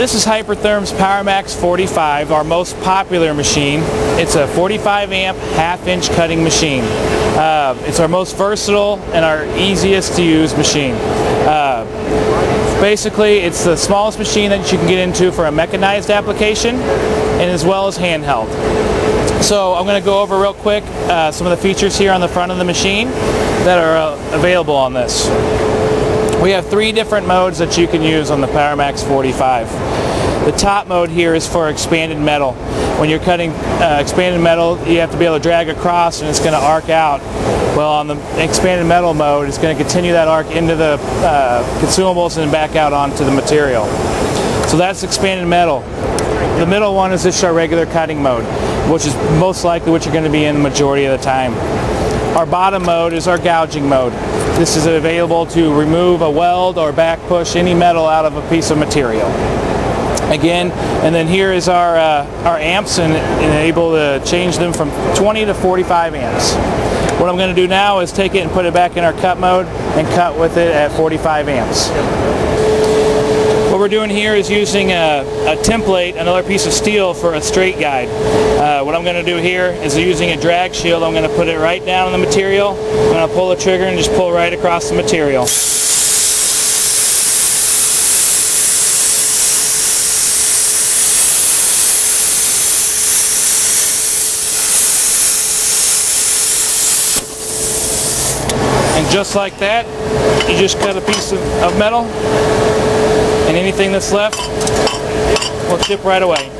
This is Hypertherm's PowerMax 45, our most popular machine. It's a 45 amp half inch cutting machine. Uh, it's our most versatile and our easiest to use machine. Uh, basically, it's the smallest machine that you can get into for a mechanized application and as well as handheld. So I'm going to go over real quick uh, some of the features here on the front of the machine that are uh, available on this. We have three different modes that you can use on the PowerMax 45. The top mode here is for expanded metal. When you're cutting uh, expanded metal, you have to be able to drag across and it's going to arc out. Well, on the expanded metal mode, it's going to continue that arc into the uh, consumables and back out onto the material. So that's expanded metal. The middle one is just our regular cutting mode, which is most likely what you're going to be in the majority of the time. Our bottom mode is our gouging mode. This is available to remove a weld or back push any metal out of a piece of material. Again, and then here is our, uh, our amps and, and able to change them from 20 to 45 amps. What I'm going to do now is take it and put it back in our cut mode and cut with it at 45 amps. What we're doing here is using a, a template, another piece of steel for a straight guide. Uh, what I'm going to do here is using a drag shield, I'm going to put it right down on the material. I'm going to pull the trigger and just pull right across the material. And just like that, you just cut a piece of, of metal and anything that's left will chip right away.